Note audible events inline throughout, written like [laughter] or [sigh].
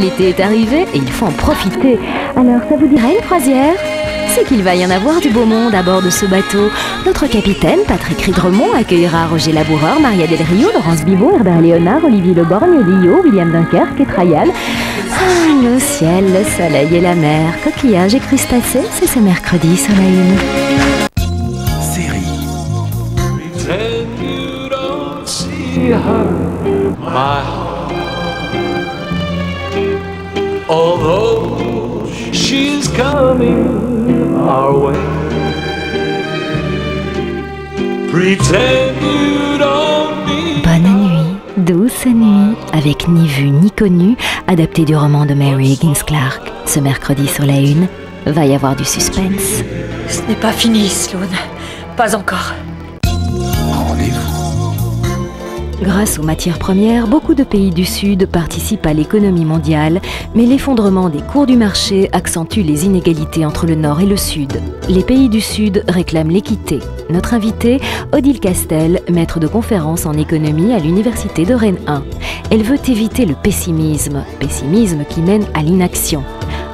L'été est arrivé et il faut en profiter. Alors, ça vous dirait une croisière? C'est qu'il va y en avoir du beau monde à bord de ce bateau. Notre capitaine, Patrick Ridremont, accueillera Roger Laboureur, Maria Del Rio, Laurence Bibot, Herbert Léonard, Olivier Leborgne, Lio, William Dunkerque et Trayan. Ah, le ciel, le soleil et la mer, coquillages et crustacés, c'est ce mercredi sur la une. Série. Although she's coming our way. Pretend you don't need Bonne nuit, douce nuit, avec ni vu ni connu, adapté du roman de Mary Higgins Clark. Ce mercredi sur la une, va y avoir du suspense. Ce n'est pas fini, Sloane. Pas encore. Grâce aux matières premières, beaucoup de pays du Sud participent à l'économie mondiale, mais l'effondrement des cours du marché accentue les inégalités entre le Nord et le Sud. Les pays du Sud réclament l'équité. Notre invitée, Odile Castel, maître de conférences en économie à l'Université de Rennes 1. Elle veut éviter le pessimisme, pessimisme qui mène à l'inaction.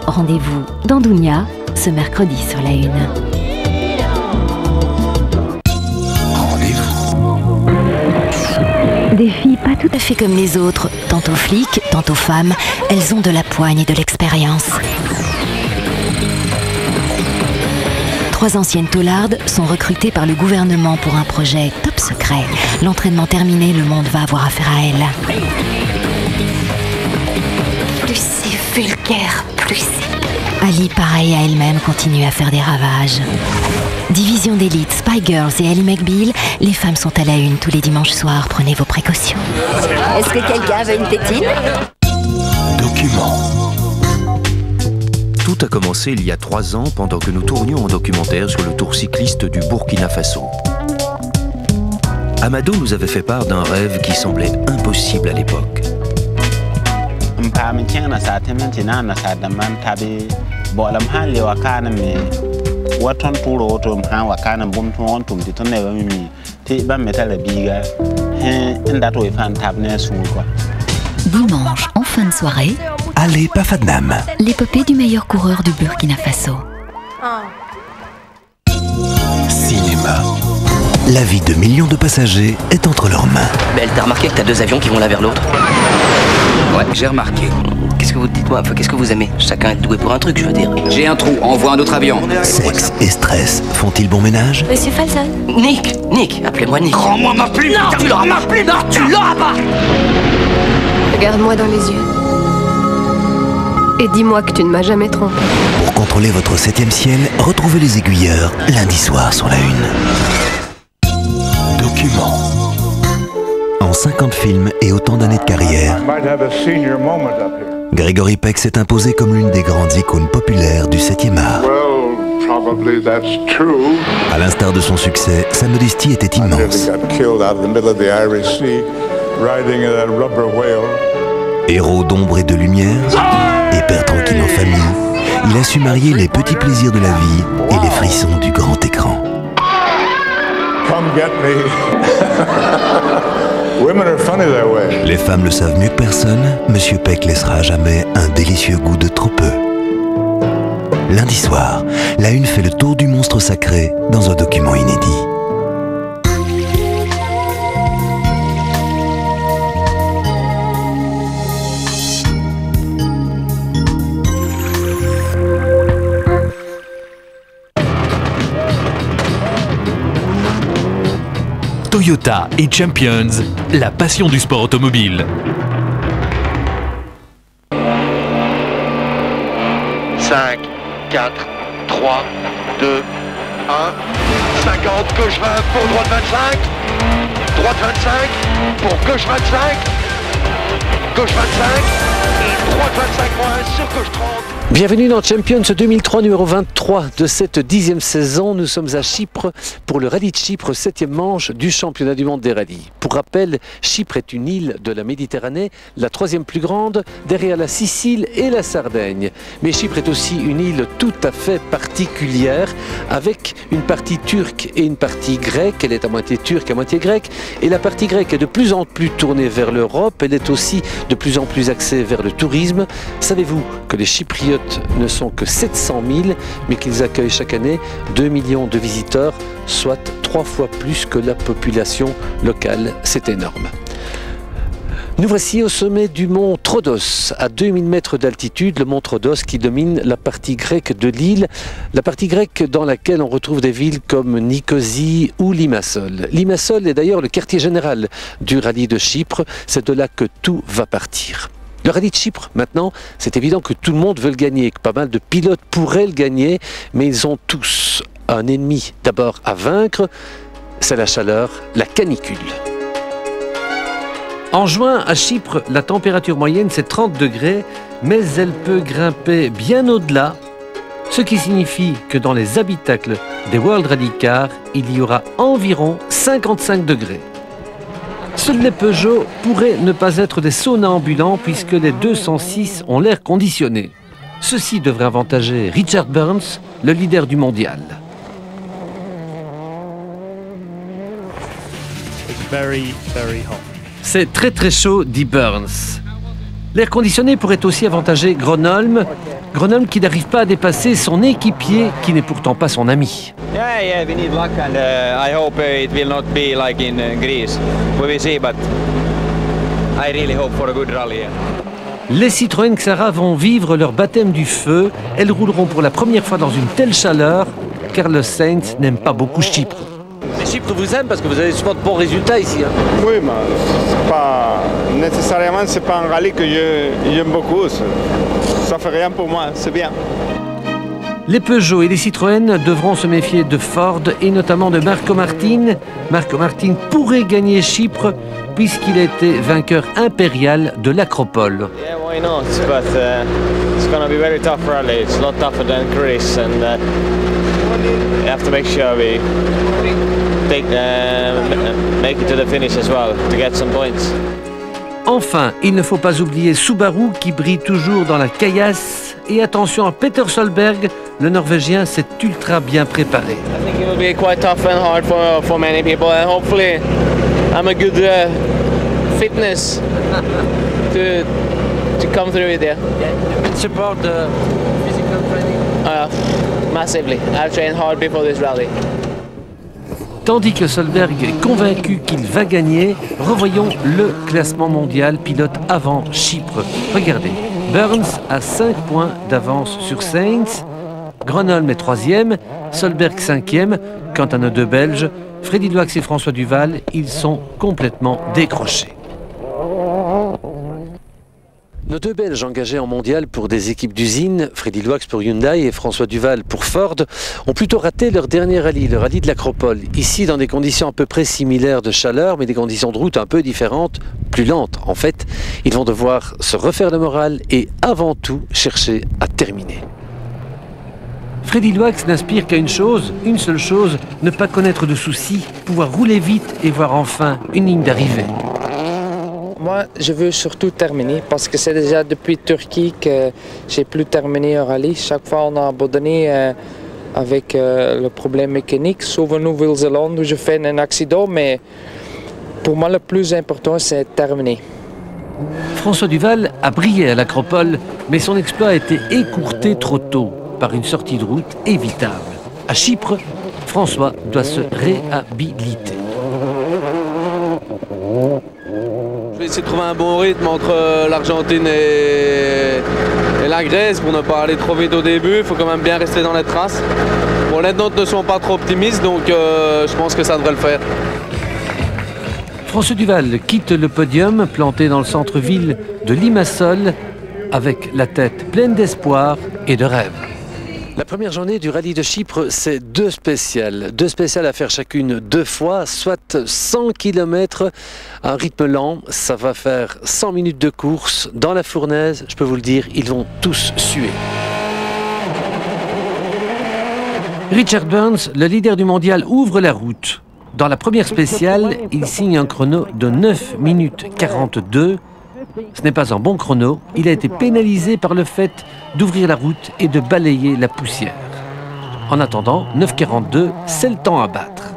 Rendez-vous dans Dounia, ce mercredi sur la Une. Pas tout à fait comme les autres, tantôt flics, tantôt femmes, elles ont de la poigne et de l'expérience. Trois anciennes taulardes sont recrutées par le gouvernement pour un projet top secret. L'entraînement terminé, le monde va avoir affaire à elles. Plus c'est vulgaire, plus c'est. Ali, pareil à elle-même, continue à faire des ravages. Division d'élite, Spy Girls et Ali McBeal, les femmes sont à la une tous les dimanches soirs. Prenez vos précautions. Est-ce que quelqu'un avait une tétine? Document. Tout a commencé il y a trois ans pendant que nous tournions un documentaire sur le tour cycliste du Burkina Faso. Amado nous avait fait part d'un rêve qui semblait impossible à l'époque. N paam n kẽng nasaar-tẽm n tɩ na n nasaar-dãmbã n tabe baoolem sãn le wa kaan n me wa tõnd tʋʋra woto m sãn wa kaan n bũmb tõog n tʋm tɩ tõnd nebã me mi tɩ bãmb me tara biiga n dat we fãa n tab ne a sũur kɔa Dimanche, en fin de soirée, Allez, Pafadnam. l'épopée du meilleur coureur du Burkina Faso. Cinéma. La vie de millions de passagers est entre leurs mains. Belle, t'as remarqué que t'as deux avions qui vont l'un vers l'autre Ouais, j'ai remarqué. Qu'est-ce que vous dites-moi Enfin, qu'est-ce que vous aimez Chacun est doué pour un truc, je veux dire. J'ai un trou, envoie un autre avion. Sexe et stress font-ils bon ménage Monsieur Falson Nick Nick Appelez-moi Nick. Rends-moi ma plume Non, tu l'auras ma plume Non, tu l'auras pas Regarde-moi dans les yeux. Et dis-moi que tu ne m'as jamais trompé. Pour contrôler votre septième ciel, retrouvez les aiguilleurs lundi soir sur la Une. Document. En 50 films et autant d'années de carrière, Gregory Peck s'est imposé comme l'une des grandes icônes populaires du 7e art. À l'instar de son succès, sa modestie était immense. Héros d'ombre et de lumière, et père tranquille en famille, il a su marier les petits plaisirs de la vie et les frissons du grand écran. Come get me. [laughs] Les femmes le savent mieux que personne, Monsieur Peck laissera jamais un délicieux goût de trop peu. Lundi soir, la Une fait le tour du monstre sacré dans un document inédit. Toyota et Champions, la passion du sport automobile. 5, 4, 3, 2, 1. 50, gauche 20 pour droite 25. Droite 25 pour gauche 25. Gauche 25. Et droite 25 moins sur gauche 30. Bienvenue dans Champions 2003 numéro 23 de cette dixième saison. Nous sommes à Chypre pour le rallye de Chypre, septième manche du championnat du monde des rallyes. Pour rappel, Chypre est une île de la Méditerranée, la troisième plus grande, derrière la Sicile et la Sardaigne. Mais Chypre est aussi une île tout à fait particulière, avec une partie turque et une partie grecque. Elle est à moitié turque, à moitié grecque. Et la partie grecque est de plus en plus tournée vers l'Europe. Elle est aussi de plus en plus axée vers le tourisme. Savez-vous que les Chypriotes ne sont que 700 000, mais qu'ils accueillent chaque année 2 millions de visiteurs, soit trois fois plus que la population locale. C'est énorme. Nous voici au sommet du mont Trodos, à 2000 mètres d'altitude, le mont Trodos qui domine la partie grecque de l'île, la partie grecque dans laquelle on retrouve des villes comme Nicosie ou Limassol. Limassol est d'ailleurs le quartier général du rallye de Chypre, c'est de là que tout va partir. Le rallye de Chypre, maintenant, c'est évident que tout le monde veut le gagner, que pas mal de pilotes pourraient le gagner, mais ils ont tous un ennemi d'abord à vaincre, c'est la chaleur, la canicule. En juin, à Chypre, la température moyenne c'est 30 degrés, mais elle peut grimper bien au-delà, ce qui signifie que dans les habitacles des World Rally Car, il y aura environ 55 degrés. Seuls les Peugeot pourraient ne pas être des saunas ambulants puisque les 206 ont l'air conditionné. Ceci devrait avantager Richard Burns, le leader du mondial. C'est très très chaud, dit Burns. L'air conditionné pourrait aussi avantager Gronholm, Gronholm qui n'arrive pas à dépasser son équipier qui n'est pourtant pas son ami. Yeah, yeah, we need luck and uh, I hope it will not be like in Greece. We will see, but I really hope for a good rally. Les Citroën Xara vont vivre leur baptême du feu. Elles rouleront pour la première fois dans une telle chaleur. Carlos Sainz n'aime pas beaucoup Chypre. Chypre vous aime parce que vous avez souvent de bons résultats ici. Hein. Oui, mais c'est pas nécessairement c'est pas un rallye que j'aime beaucoup. Ça fait rien pour moi, c'est bien. Les Peugeot et les Citroën devront se méfier de Ford et notamment de Marco Martin. Marco Martin pourrait gagner Chypre puisqu'il a été vainqueur impérial de l'Acropole. Yeah, why not? But uh, it's going to be very tough rally. It's a lot tougher than Chris and uh, we have to make sure we take, uh, make it to the finish as well to get some points. Enfin, il ne faut pas oublier Subaru qui brille toujours dans la caillasse. Et attention à Peter Solberg, le Norvégien s'est ultra bien préparé. I think it will be quite tough and hard for, for many people and hopefully I'm a good uh, fitness [laughs] to, to come through it there. support the physical training? Uh, massively. I've trained hard before this rally. Tandis que Solberg est convaincu qu'il va gagner, revoyons le classement mondial pilote avant Chypre. Regardez, Burns a 5 points d'avance sur Sainz, Gronholm est troisième, Solberg cinquième. Quant à nos deux Belges, Freddy Loix et François Duval, ils sont complètement décrochés. Nos deux Belges engagés en mondial pour des équipes d'usine, Freddy Loix pour Hyundai et François Duval pour Ford, ont plutôt raté leur dernier rallye, le rallye de l'Acropole. Ici, dans des conditions à peu près similaires de chaleur, mais des conditions de route un peu différentes, plus lentes en fait. Ils vont devoir se refaire le moral et avant tout chercher à terminer. Freddy Loix n'inspire qu'à une chose, une seule chose, ne pas connaître de soucis, pouvoir rouler vite et voir enfin une ligne d'arrivée. Moi, je veux surtout terminer parce que c'est déjà depuis Turquie que j'ai plus terminé un rallye. Chaque fois, on a abandonné euh, avec euh, le problème mécanique, sauf en Nouvelle-Zélande où je fais un accident, mais pour moi, le plus important, c'est terminer. François Duval a brillé à l'Acropole, mais son exploit a été écourté trop tôt par une sortie de route évitable. À Chypre, François doit se réhabiliter. Essayer de trouver un bon rythme entre euh, l'Argentine et, la Grèce pour ne pas aller trop vite au début. Il faut quand même bien rester dans les traces. Bon, les notes ne sont pas trop optimistes, donc euh, je pense que ça devrait le faire. François Duval quitte le podium planté dans le centre-ville de Limassol avec la tête pleine d'espoir et de rêve. La première journée du rallye de Chypre, c'est deux spéciales. Deux spéciales à faire chacune deux fois, soit 100 km à un rythme lent. Ça va faire 100 minutes de course dans la fournaise. Je peux vous le dire, ils vont tous suer. Richard Burns, le leader du mondial, ouvre la route. Dans la première spéciale, il signe un chrono de 9 minutes 42 ce n'est pas un bon chrono. Il a été pénalisé par le fait d'ouvrir la route et de balayer la poussière. En attendant, 9,42, c'est le temps à battre.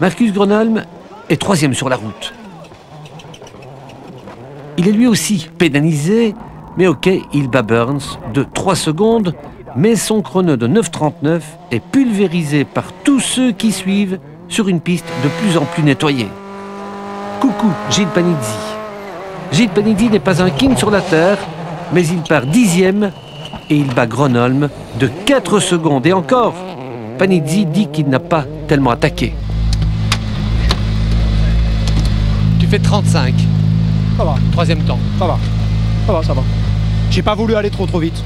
Marcus Gronholm est troisième sur la route. Il est lui aussi pénalisé, mais ok, il bat Burns de 3 secondes, mais son chrono de 9,39 est pulvérisé par tous ceux qui suivent sur une piste de plus en plus nettoyée. Coucou Gilles Panizzi. Gilles Panizzi n'est pas un king sur la terre, mais il part dixième et il bat Gronholm de 4 secondes. Et encore, Panizzi dit qu'il n'a pas tellement attaqué. Tu fais 35. Ça va. Troisième temps. Ça va. Ça va, ça va. J'ai pas voulu aller trop trop vite.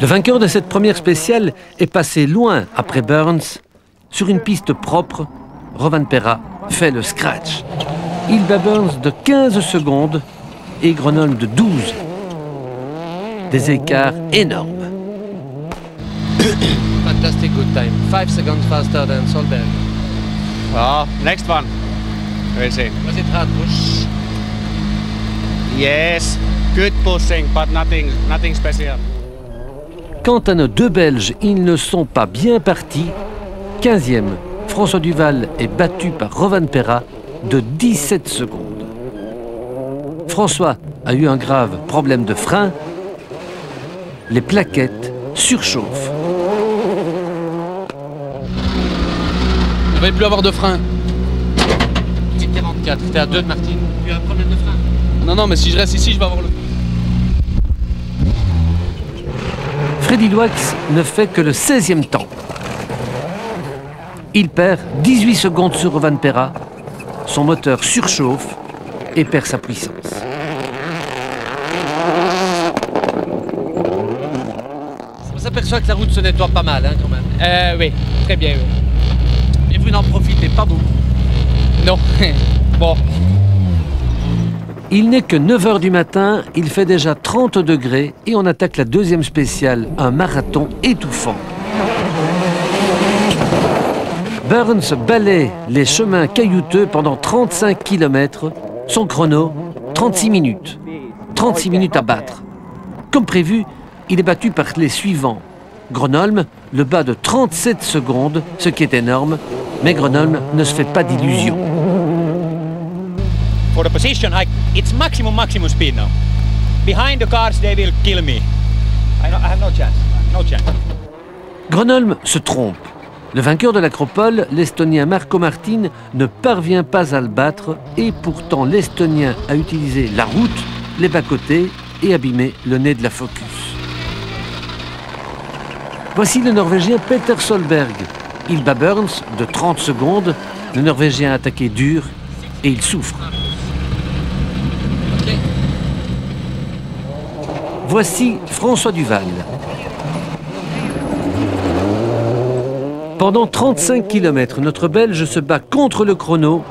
Le vainqueur de cette première spéciale est passé loin après Burns. Sur une piste propre, Rovan Perra fait le scratch. Il bat Burns de 15 secondes et Gronholm de 12. Des écarts énormes. Fantastic good time. Five seconds faster than Solberg. Oh, next one. We'll see. Was it hard push? Yes, good pushing, but nothing, nothing special. Quant à nos deux Belges, ils ne sont pas bien partis. 15e, François Duval est battu par Rovan Perra de 17 secondes. François a eu un grave problème de frein. Les plaquettes surchauffent. Il va plus avoir de frein. C'est 44, t'es à 2 de Martine. Tu as un problème de frein? Non, non, mais si je reste ici, je vais avoir le. Freddy Loax ne fait que le 16e temps. Il perd 18 secondes sur Rovan Perra. Son moteur surchauffe et perd sa puissance. On s'aperçoit que la route se nettoie pas mal, hein, quand même. Euh, oui, très bien, oui. Et vous n'en profitez pas beaucoup. Non. [laughs] bon. Il n'est que 9 h du matin, il fait déjà 30 degrés et on attaque la deuxième spéciale, un marathon étouffant. Burns balaie les chemins caillouteux pendant 35 km. Son chrono, 36 minutes. 36 minutes à battre. Comme prévu, il est battu par les suivants. Gronholm le bat de 37 secondes, ce qui est énorme, mais Gronholm ne se fait pas d'illusions. For the position, I, it's maximum maximum speed now. Behind the cars, they will kill me. I, no, I have no chance. No chance. Se trompe. Le vainqueur de l'Acropole, l'Estonien Marco Martin, ne parvient pas à le battre et pourtant l'Estonien a utilisé la route, les bas-côtés et abîmé le nez de la Focus. Voici le Norvégien Peter Solberg. Il bat Burns de 30 secondes. Le Norvégien a attaqué dur et il souffre. Voici François Duval. Pendant 35 km, notre Belge se bat contre le chrono.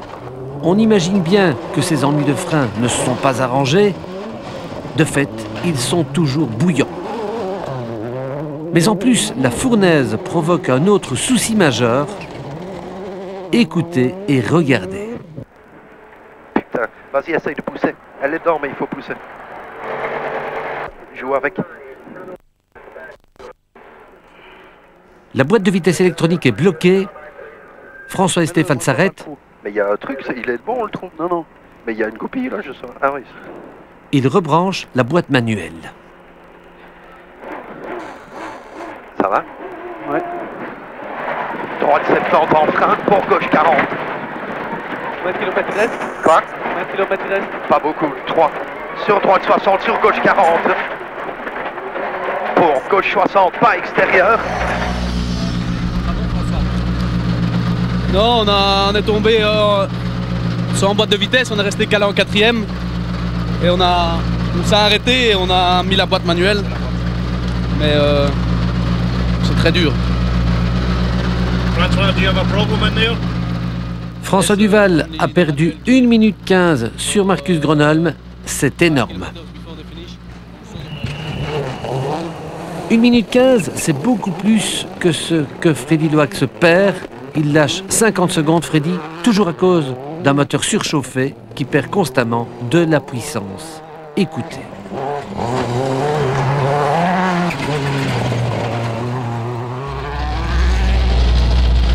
On imagine bien que ses ennuis de frein ne se sont pas arrangés. De fait, ils sont toujours bouillants. Mais en plus, la fournaise provoque un autre souci majeur. Écoutez et regardez. Putain, vas-y, essaye de pousser. Elle est dedans, mais il faut pousser. Joue avec. La boîte de vitesse électronique est bloquée. François et Stéphane s'arrêtent. Mais il y a un truc, il est bon le trou. Non, non. Mais il y a une copie là, je sens. Ah oui. Ils rebranchent la boîte manuelle. Ça va? Ouais. Droite 70 en frein, pour gauche 40. Combien de kilomètres il reste? Quoi? Combien de kilomètres il reste? Pas beaucoup, 3. Sur droite 60, sur gauche 40. Pour gauche 60, pas extérieur. Non, on, a- on est tombé euh, sur en boîte de vitesse, on est resté calé en quatrième. Et on a on s'est arrêté et on a mis la boîte manuelle. Mais euh, c'est très dur. François, do you have a problem in there? François Duval a perdu 1 minute 15 sur Marcus Gronholm. C'est énorme. 1 minute 15, c'est beaucoup plus que ce que Freddy Loax perd. Il lâche 50 secondes, Freddy, toujours à cause d'un moteur surchauffé qui perd constamment de la puissance. Écoutez.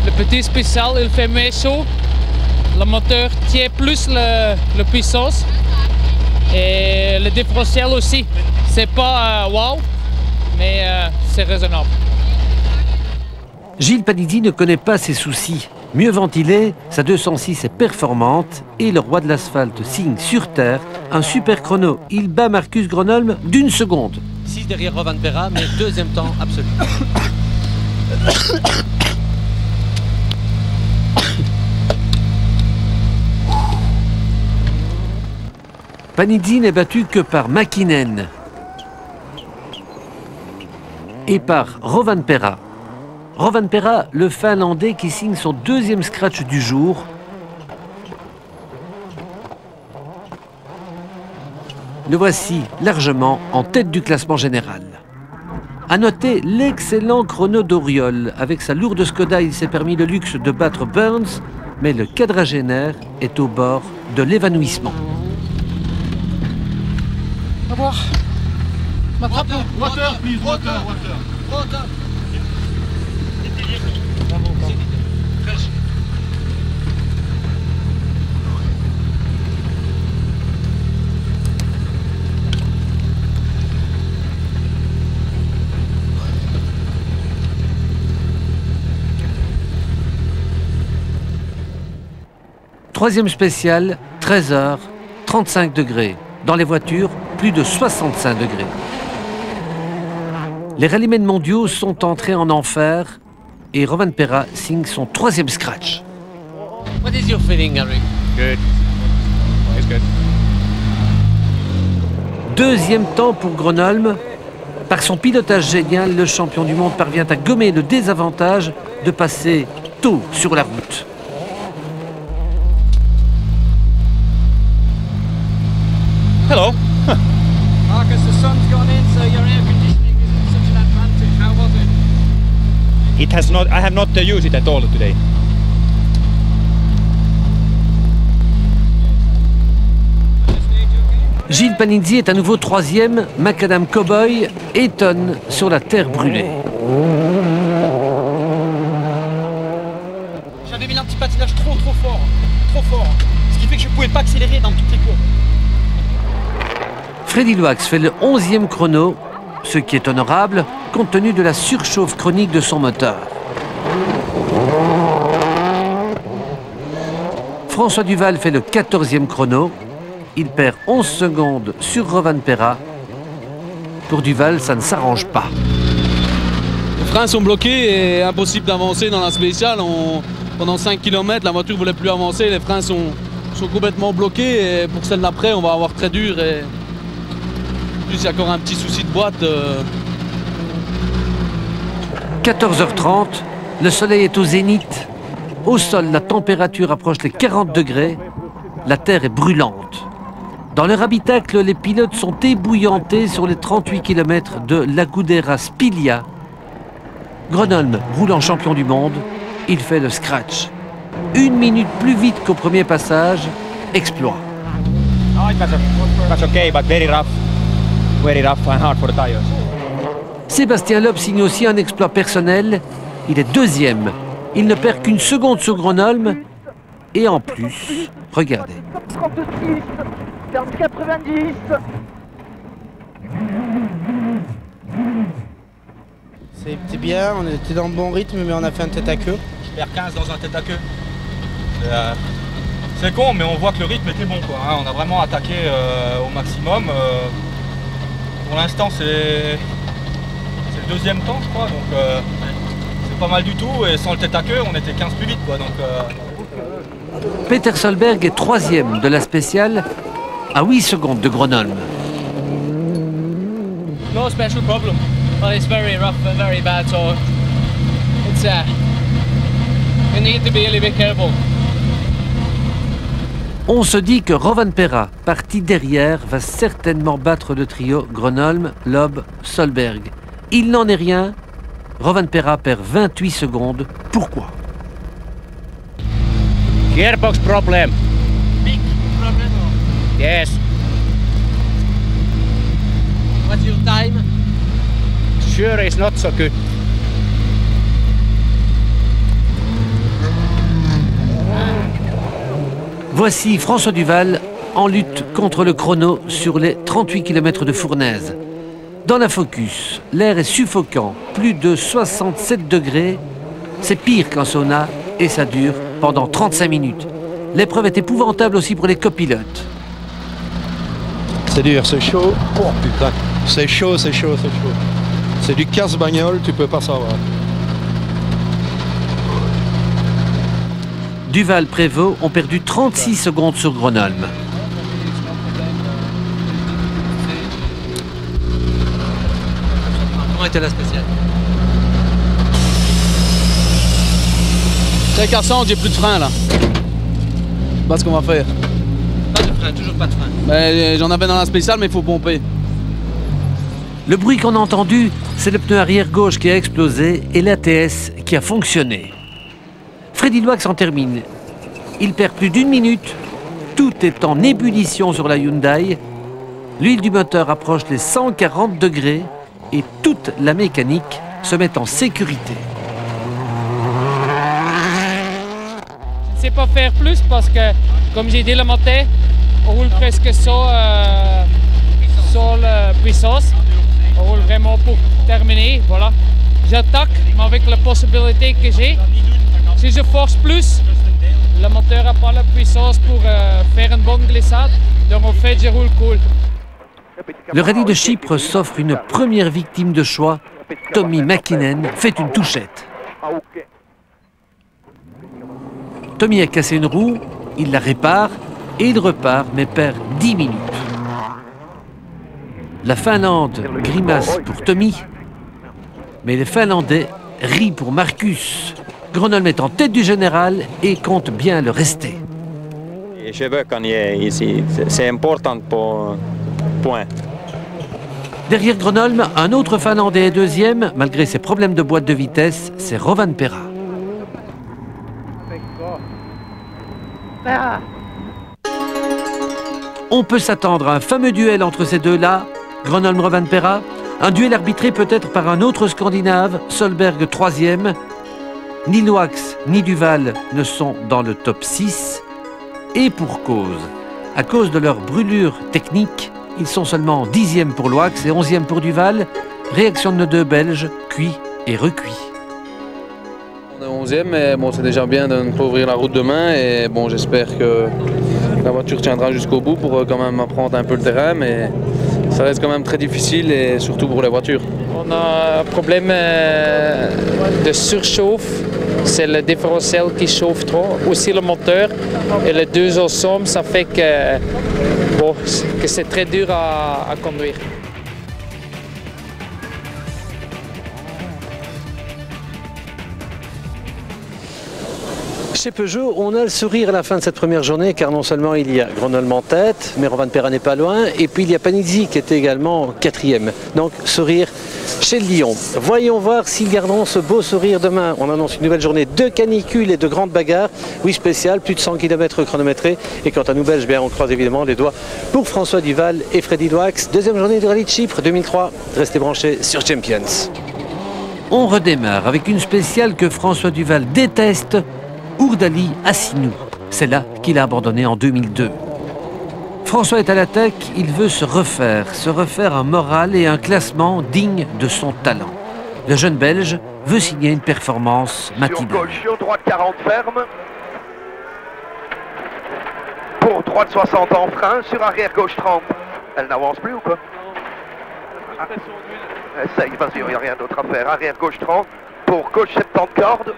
Le petit spécial, il fait mieux chaud. Le moteur tient plus la puissance. Et le différentiel aussi. C'est pas wow, mais euh, c'est raisonnable. Gilles Panidi ne connaît pas ses soucis. Mieux ventilé, sa 206 est performante et le roi de l'asphalte signe sur terre un super chrono. Il bat Marcus Gronholm d'une seconde. 6 derrière Rovan Perra, mais deuxième temps absolu. Panizzi n'est battu que par Makinen et par Rovanperä. Rovanperä, le Finlandais qui signe son deuxième scratch du jour. Le voici largement en tête du classement général. À noter l'excellent chrono d'Oriol. Avec sa lourde Skoda, il s'est permis le luxe de battre Burns, mais le quadragénaire est au bord de l'évanouissement. Au revoir. M'attrape Water, please, water, water. Water. Troisième spécial, 13h, 35 degrés. Dans les voitures, plus de 65 degrés. Les rallymen mondiaux sont entrés en enfer et Rovan Perra signe son troisième scratch. What is your feeling, Harry? Good. It's good. Deuxième temps pour Gronholm. Par son pilotage génial, le champion du monde parvient à gommer le désavantage de passer tôt sur la route. Hello. [laughs] Marcus, the sun's gone in, so your air conditioning isn't such an advantage. How was it? Has not. I have not uh, used it at all today. Gilles Panizzi est à nouveau troisième. Macadam Cowboy étonne sur la terre brûlée. J'avais mis un petit patinage trop trop fort, trop fort. Ce qui fait que je pouvais pas accélérer dans toutes les courbes. Freddy Loax fait le 11e chrono, ce qui est honorable compte tenu de la surchauffe chronique de son moteur. François Duval fait le 14e chrono. Il perd 11 secondes sur Rovan Perra. Pour Duval, ça ne s'arrange pas. Les freins sont bloqués et impossible d'avancer dans la spéciale. Pendant 5 km, la voiture ne voulait plus avancer. Les freins sont, complètement bloqués. Pour celle d'après, on va avoir très dur. Plus, il y a encore un petit souci de boîte. euh, 14h30, le soleil est au zénith. Au sol, la température approche les 40 degrés. La terre est brûlante. Dans leur habitacle, les pilotes sont ébouillantés sur les 38 km de Lagudera Spilia. Gronholm roule en champion du monde. Il fait le scratch. Une minute plus vite qu'au premier passage. Exploit. No, it was, it was okay, but very rough. Very rough and hard for the tires. Sébastien Loeb signe aussi un exploit personnel. Il est deuxième. Il ne perd qu'une seconde sur Gronholm. Et en plus, regardez. 36, vers 90. C'était bien, on était dans le bon rythme, mais on a fait un tête à queue. Je perds 15 dans un tête à queue. C'est, euh, C'est con, mais on voit que le rythme était bon. Quoi, hein. On a vraiment attaqué euh, au maximum. euh. Pour l'instant, c'est le deuxième temps, je crois. Donc, euh, c'est pas mal du tout. Et sans le tête à queue, on était 15 plus vite. Quoi, donc, euh, Peter Solberg est troisième de la spéciale à 8 secondes de Gronholm. No special problem, but it's very rough and very bad, so it's uh, you need to be a little bit careful. On se dit que Rovan Perra, parti derrière, va certainement battre le trio Gronholm, Loeb, Solberg. Il n'en est rien. Rovanpera perd 28 secondes. Pourquoi? Gearbox problem. Big problem. Yes. What's your time? Sure is not so good. Voici François Duval en lutte contre le chrono sur les 38 km de fournaise. Dans la Focus, l'air est suffocant, plus de 67 degrés. C'est pire qu'un sauna et ça dure pendant 35 minutes. L'épreuve est épouvantable aussi pour les copilotes. C'est dur, c'est chaud. Oh putain. C'est chaud, c'est chaud, c'est chaud. C'est du casse-bagnole, tu peux pas savoir. Duval Prévost ont perdu 36 secondes sur Gronholm. Comment était la spéciale C'est cassant, j'ai plus de frein là. Pas ce qu'on va faire. Pas de frein, toujours pas de frein. Ben, J'en avais dans la spéciale, mais il faut pomper. Le bruit qu'on a entendu, c'est le pneu arrière gauche qui a explosé et l'ATS qui a fonctionné. Freddy Loax en termine. Il perd plus d'une minute. Tout est en ébullition sur la Hyundai. L'huile du moteur approche les 140 degrés et toute la mécanique se met en sécurité. Je ne sais pas faire plus parce que, comme j'ai dit le matin, on roule presque sur, euh, sur la puissance. On roule vraiment pour terminer. Voilà. J'attaque, mais avec la possibilité que j'ai. Si je force plus, le moteur n'a pas la puissance pour euh, faire une bonne glissade. Donc en fait, je roule. Le rallye de Chypre s'offre une première victime de choix. Tommy McKinnon fait une touchette. Tommy a cassé une roue, il la répare et il repart mais perd 10 minutes. La Finlande grimace pour Tommy, mais les Finlandais rient pour Marcus. Gronholm est en tête du général et compte bien le rester. Je veux qu'on y est ici. C'est important pour point. Derrière Gronholm, un autre Finlandais est deuxième, malgré ses problèmes de boîte de vitesse, c'est Rovan Pera. On peut s'attendre à un fameux duel entre ces deux-là, Gronholm-Rovan Pera, un duel arbitré peut-être par un autre Scandinave, Solberg troisième. Ni Loax ni Duval ne sont dans le top 6, et pour cause. À cause de leur brûlure technique, ils sont seulement 10e pour Loax et 11e pour Duval. Réaction de nos deux Belges, cuit et recuit. On est 11e, mais bon, c'est déjà bien de ne pas ouvrir la route demain. Et bon, j'espère que la voiture tiendra jusqu'au bout pour euh, quand même apprendre un peu le terrain. Mais ça reste quand même très difficile et surtout pour les voitures. On a un problème euh, de surchauffe. C'est le différentiel qui chauffe trop. Aussi le moteur. Et les deux ensemble, ça fait que, c'est très dur à, conduire. Chez Peugeot, on a le sourire à la fin de cette première journée, car non seulement il y a Gronholm en tête, mais Rovan Perra n'est pas loin, et puis il y a Panizzi qui était également quatrième. Donc sourire chez Lyon. Voyons voir s'ils garderont ce beau sourire demain. On annonce une nouvelle journée de canicule et de grandes bagarres. Oui, spécial, plus de 100 km chronométrés. Et quant à nous Belges, on croise évidemment les doigts pour François Duval et Freddy Loax. Deuxième journée de rallye de Chypre 2003. Restez branchés sur Champions. On redémarre avec une spéciale que François Duval déteste, Ourdali Assinou. C'est là qu'il a abandonné en 2002. François est à l'attaque, il veut se refaire, se refaire un moral et un classement digne de son talent. Le jeune Belge veut signer une performance matinale. Gauche sur droite 40 ferme. Pour droite 60 en frein, sur arrière gauche 30. Elle n'avance plus ou quoi Ah. Essaye, vas-y, il n'y a rien d'autre à faire. Arrière gauche 30. Pour gauche 70 cordes.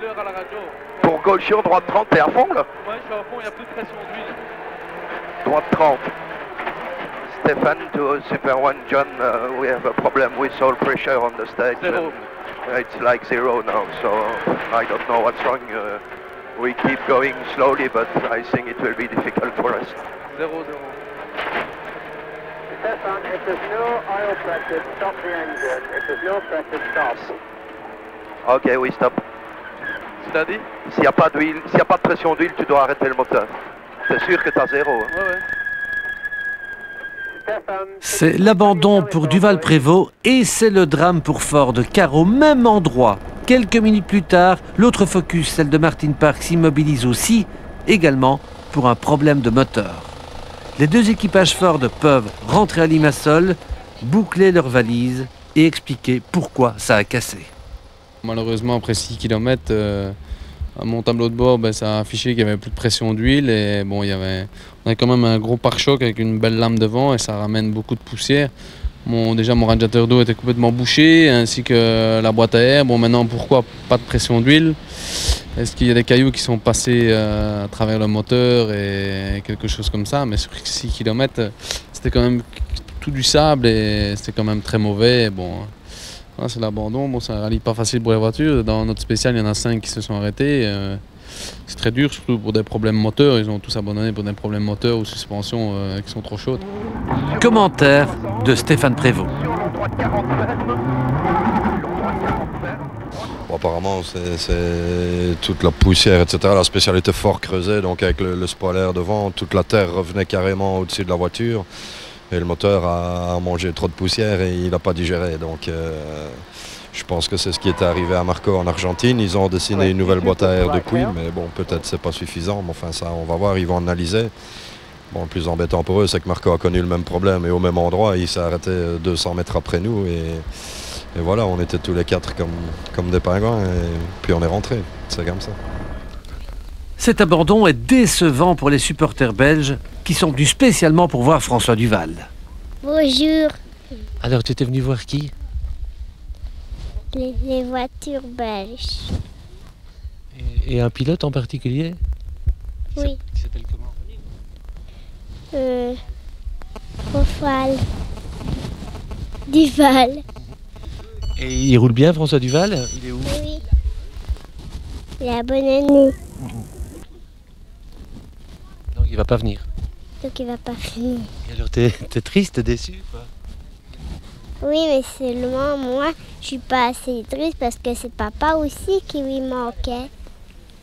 Pour gauche sur droite 30, t'es à fond là? Ouais, je suis à fond, il n'y a plus de pression d'huile. Droite 30. Stefan to Super One John, uh, we have a problem with soul pressure on the stage. Zero. and It's like zero now, so I don't know what's wrong. Uh, we keep going slowly, but I think it will be difficult for us. 0-0. Ok, oui, stop. C'est-à-dire S'il n'y a pas d'huile, s'il n'y a pas de pression d'huile, tu dois arrêter le moteur. C'est sûr que tu as zéro. hein. C'est l'abandon pour Duval-Prévost et c'est le drame pour Ford, car au même endroit, quelques minutes plus tard, l'autre Focus, celle de Martin Park, s'immobilise aussi, également pour un problème de moteur. Les deux équipages Ford peuvent rentrer à Limassol, boucler leurs valises et expliquer pourquoi ça a cassé. Malheureusement, après 6 km, mon tableau de bord, ben, ça a affiché qu'il n'y avait plus de pression d'huile. Et bon, il y avait, on a quand même un gros pare-choc avec une belle lame devant et ça ramène beaucoup de poussière. Bon, déjà, mon radiateur d'eau était complètement bouché, ainsi que la boîte à air. Bon, maintenant, pourquoi pas de pression d'huile? Est-ce qu'il y a des cailloux qui sont passés euh, à travers le moteur et quelque chose comme ça? Mais sur 6 km, c'était quand même tout du sable et c'était quand même très mauvais. Bon, voilà, c'est l'abandon. Bon, c'est un rallye pas facile pour les voitures. Dans notre spécial, il y en a 5 qui se sont arrêtés. Euh, c'est très dur, surtout pour des problèmes moteurs. Ils ont tous abandonné pour des problèmes moteurs ou suspensions euh, qui sont trop chaudes. Commentaire de Stéphane Prévost. Bon, apparemment, c'est- c'est toute la poussière, etc. La spécialité fort creusée, donc avec le, le spoiler devant, toute la terre revenait carrément au-dessus de la voiture. Et le moteur a, mangé trop de poussière et il n'a pas digéré. Donc euh, je pense que c'est ce qui est arrivé à Marco en Argentine. Ils ont dessiné une nouvelle boîte à air depuis, mais bon, peut-être c'est pas suffisant. Mais enfin, ça, on va voir, ils vont analyser. Bon, le plus embêtant pour eux, c'est que Marco a connu le même problème et au même endroit. Il s'est arrêté 200 mètres après nous. Et, et voilà, on était tous les quatre comme, comme des pingouins. Et puis on est rentré. C'est comme ça. Cet abandon est décevant pour les supporters belges qui sont venus spécialement pour voir François Duval. Bonjour, Alors tu étais venu voir qui? Les, les voitures belges. Et un pilote en particulier? Oui. Il s'appelle comment? Euh, Rofal. Duval. Et il roule bien François Duval? Il est où Oui. La bonne année. Donc il va pas venir. Donc il va pas finir. Et alors t'es t'es triste, déçu quoi Oui, mais seulement moi, je suis pas assez triste parce que c'est papa aussi qui lui manquait.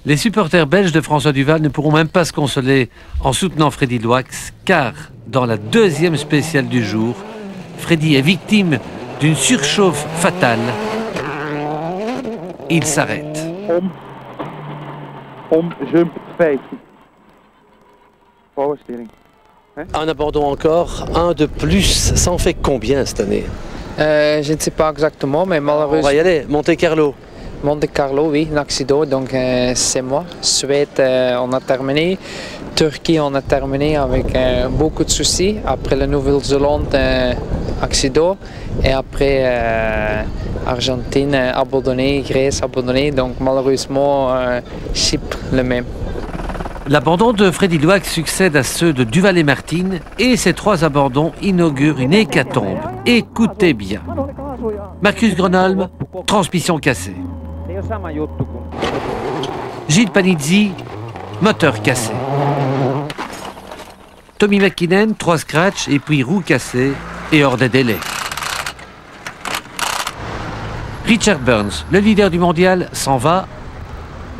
Les supporters belges de François Duval ne pourront même pas se consoler en soutenant Freddy Loix, car dans la deuxième spéciale du jour, Freddy est victime d'une surchauffe fatale. Il s'arrête. Om. Om, jump, 5. Powersteering. Un abandon encore, un de plus. Ça en fait combien cette année? Euh, je ne sais pas exactement, mais malheureusement. On va y aller, Monte Carlo. Monte Carlo, oui, un accident, donc euh, c'est moi. Suède, euh, on a terminé. Turquie, on a terminé avec euh, beaucoup de soucis. Après la Nouvelle-Zélande, euh, accident. Et après euh, Argentine, abandonné, Grèce, abandonné. Donc malheureusement, euh, Chypre, le même. L'abandon de Freddy Loix succède à ceux de Duval et Martine et ces trois abandons inaugurent une hécatombe. Écoutez bien. Marcus Grenholm, transmission cassée. Gilles Panizzi, moteur cassé. Tommy McKinnon, trois scratchs et puis roue cassée et hors des délais. Richard Burns, le leader du mondial, s'en va,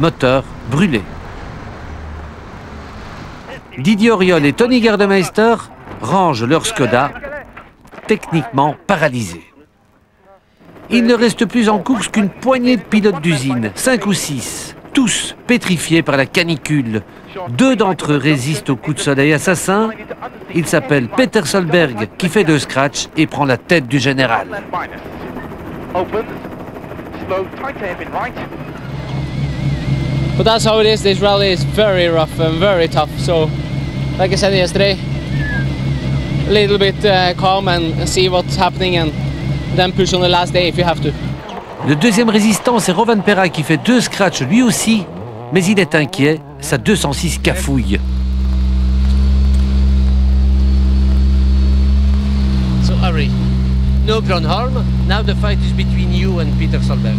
moteur brûlé. Didier Auriol et Tony Gardemeister rangent leur Skoda, techniquement paralysés. Il ne reste plus en course qu'une poignée de pilotes d'usine, cinq ou six, tous pétrifiés par la canicule. Deux d'entre eux résistent au coup de soleil assassin. Il s'appelle Peter Solberg, qui fait deux scratchs et prend la tête du général. But that's how it is. This rally is very rough and very like I said yesterday, a little bit uh, calm and see what's happening, and then push on the last day if you have to. Le deuxième résistant, c'est Rovan Perra qui fait deux scratchs lui aussi, mais il est inquiet, sa 206 cafouille. So Harry, no Gronholm, now the fight is between you and Peter Solberg.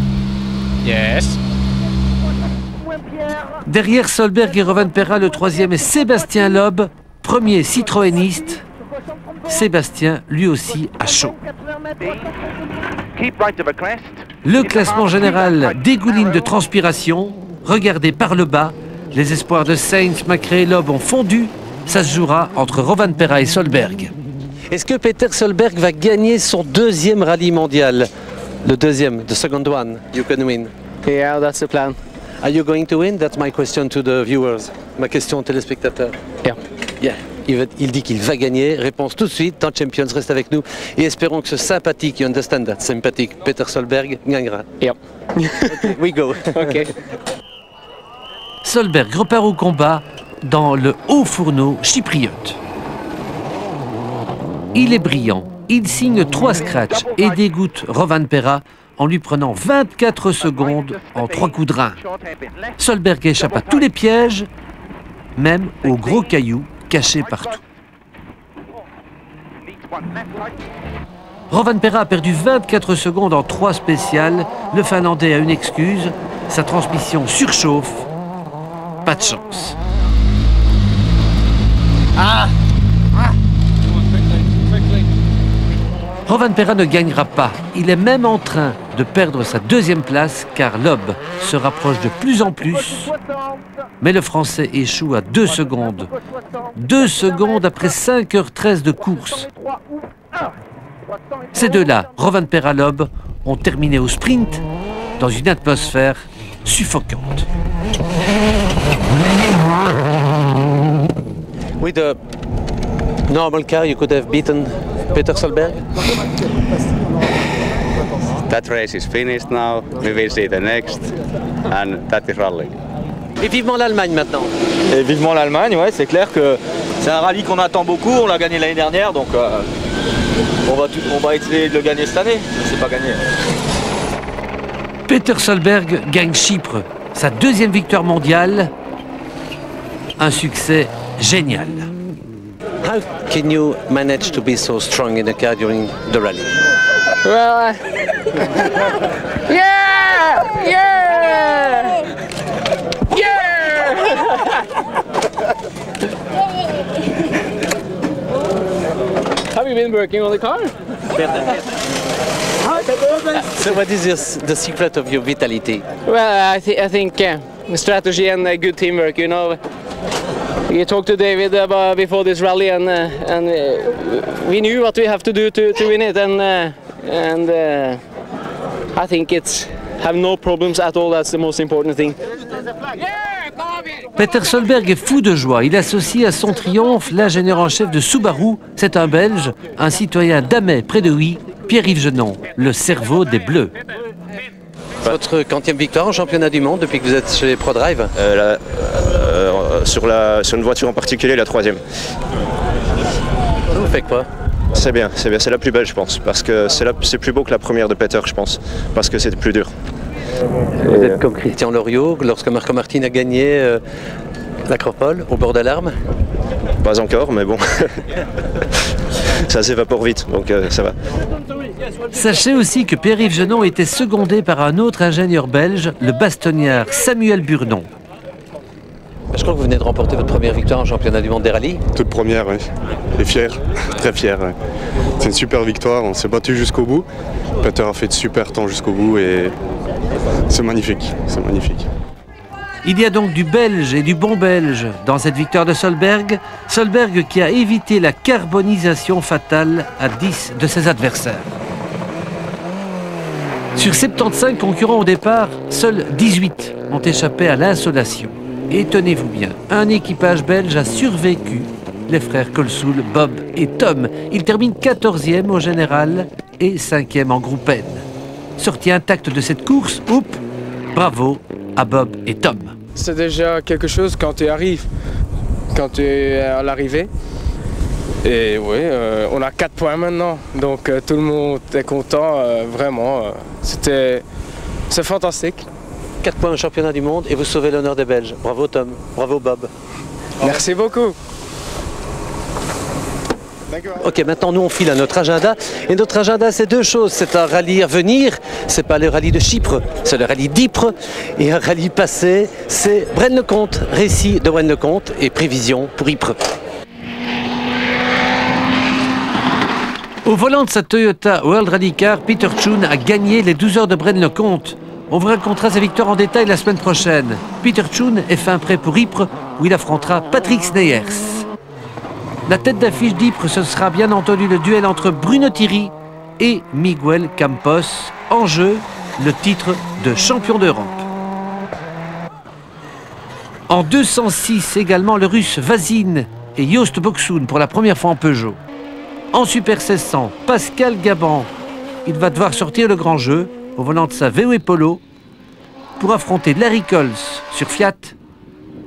Yes. Derrière Solberg et Rovan Perra, le troisième est Sébastien Loeb, premier citroëniste. Sébastien, lui aussi, à chaud. Le classement général dégouline de transpiration. Regardez par le bas, les espoirs de Sainz, Macré et Loeb ont fondu. Ça se jouera entre Rovanperä et Solberg. Est-ce que Peter Solberg va gagner son deuxième rallye mondial? Le deuxième, the second one, you can win. Yeah, that's the plan. Are you going to win? That's my question to the viewers. Ma question aux téléspectateurs. Yeah. Yeah. Il, va- il dit qu'il va gagner. Réponse tout de suite dans Champions. Reste avec nous. Et espérons que ce sympathique, you understand that, sympathique Peter Solberg gagnera. Yeah. We go. [laughs] Ok. Solberg repart au combat dans le haut fourneau chypriote. Il est brillant. Il signe trois scratchs et dégoûte Rovanperä en lui prenant 24 secondes en trois coups de rein. Solberg échappe à tous les pièges, même aux gros cailloux cachés partout. Rovanperä a perdu 24 secondes en trois spéciales. Le Finlandais a une excuse. Sa transmission surchauffe. Pas de chance. Ah! Rovanperä ne gagnera pas. Il est même en train de perdre sa deuxième place car Loeb se rapproche de plus en plus. Mais le Français échoue à 2 secondes. 2 secondes après 5h13 de course. Ces deux-là, Rovanperä Loeb, ont terminé au sprint dans une atmosphère suffocante. With a normal car, you could have beaten Peter Solberg. That race is finished now. We will see the next, and that is rally. Et vivement l'Allemagne maintenant. Et vivement l'Allemagne, ouais, c'est clair que c'est un rallye qu'on attend beaucoup. On l'a gagné l'année dernière, donc euh, on, va tout- on va essayer de le gagner cette année. mais C'est pas gagné. Peter Solberg gagne Chypre, sa deuxième victoire mondiale. Un succès génial. How can you manage to be so strong in a car during the rally? Well, uh, [laughs] yeah, yeah, yeah. [laughs] Have you been working on the car? So what is your, the secret of your vitality? Well, I, th- I think uh, strategy and uh, good teamwork. You know, we talked to David about before this rally, and uh, and uh, we knew what we have to do to, to win it, and uh, and uh, I think it's have no problems at all. That's the most important thing. Peter Solberg est fou de joie. Il associe à son triomphe l'ingénieur en chef de Subaru, c'est un Belge, un citoyen d'Amet, près de Huy, Pierre-Yves Genon, le cerveau des Bleus. Votre quantième victoire en championnat du monde depuis que vous êtes chez ProDrive Euh, sur, la, sur une voiture en particulier, la troisième. Vous faites quoi? C'est bien, c'est bien, c'est la plus belle je pense, parce que c'est plus beau que la première de Peter je pense, parce que c'est plus dur. Vous êtes comme Christian Loriot, lorsque Marco Martin a gagné euh, l'Acropole au bord de l'arme? Pas encore, mais bon, [laughs] ça s'évapore vite, donc euh, ça va. Sachez aussi que Pierre-Yves Genon était secondé par un autre ingénieur belge, le bastonnière Samuel Burdon. Je crois que vous venez de remporter votre première victoire en championnat du monde des rallyes. Toute première, oui. Et fier, [laughs] très fier. ouais. C'est une super victoire, on s'est battu jusqu'au bout. Peter a fait de super temps jusqu'au bout et c'est magnifique, c'est magnifique. Il y a donc du belge et du bon belge dans cette victoire de Solberg. Solberg qui a évité la carbonisation fatale à 10 de ses adversaires. Sur 75 concurrents au départ, seuls 18 ont échappé à l'insolation. Et tenez-vous bien, un équipage belge a survécu, les frères Colsoul, Bob et Tom. Ils terminent 14e au général et 5e en groupe N. Sortis intacts de cette course, oup, bravo à Bob et Tom. C'est déjà quelque chose quand tu arrives, quand tu es à l'arrivée. Et oui, euh, on a 4 points maintenant, donc euh, tout le monde est content, euh, vraiment. C'était, c'est fantastique. 4 points au championnat du monde et vous sauvez l'honneur des Belges. Bravo Tom, bravo Bob. Merci beaucoup. Ok, maintenant nous on file à notre agenda. Et notre agenda c'est deux choses. C'est un rallye à venir, c'est pas le rallye de Chypre, c'est le rallye d'Ypres. Et un rallye passé, c'est Braine-le-Comte, récit de Braine-le-Comte et prévision pour Ypres. Au volant de sa Toyota World Rally Car, Peter Chun a gagné les 12 heures de Braine-le-Comte. On vous racontera sa victoire en détail la semaine prochaine. Peter Chun est fin prêt pour Ypres, où il affrontera Patrick Sneyers. La tête d'affiche d'Ypres, ce sera bien entendu le duel entre Bruno Thierry et Miguel Campos. En jeu, le titre de champion d'Europe. En 206 également, le russe Vazine et Jost Boxoun pour la première fois en Peugeot. En Super 1600, Pascal Gaban, il va devoir sortir le grand jeu au volant de sa VW Polo pour affronter Larry Coles sur Fiat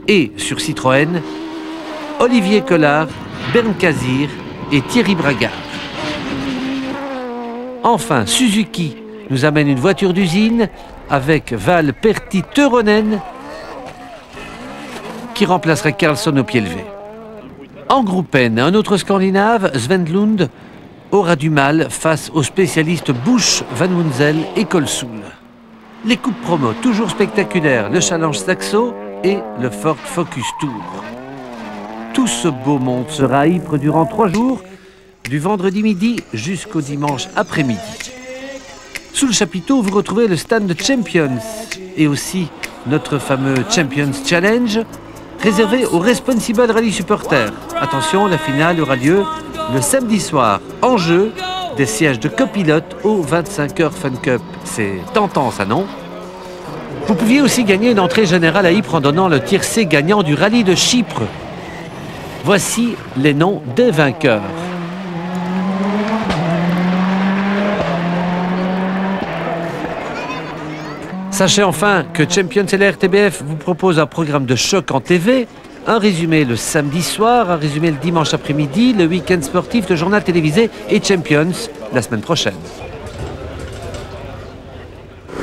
et sur Citroën, Olivier Collard, Bern Kazir et Thierry Bragard. Enfin, Suzuki nous amène une voiture d'usine avec Val Perti Teuronen qui remplacerait Carlson au pied levé. En groupe N, un autre Scandinave, Svendlund, aura du mal face aux spécialistes Bush, Van Wunzel et Colsoul. Les coupes promo toujours spectaculaires, le Challenge Saxo et le Ford Focus Tour. Tout ce beau monde sera à Ypres durant trois jours, du vendredi midi jusqu'au dimanche après-midi. Sous le chapiteau, vous retrouvez le stand Champions et aussi notre fameux Champions Challenge, réservé aux Responsible Rally Supporters. Attention, la finale aura lieu le samedi soir. En jeu, des sièges de copilote au 25 heures Fun Cup. C'est tentant, ça, non? Vous pouviez aussi gagner une entrée générale à Ypres en donnant le tiercé gagnant du rallye de Chypre. Voici les noms des vainqueurs. Sachez enfin que Champions et la RTBF vous propose un programme de choc en TV, un résumé le samedi soir, un résumé le dimanche après-midi, le week-end sportif, le journal télévisé et Champions la semaine prochaine.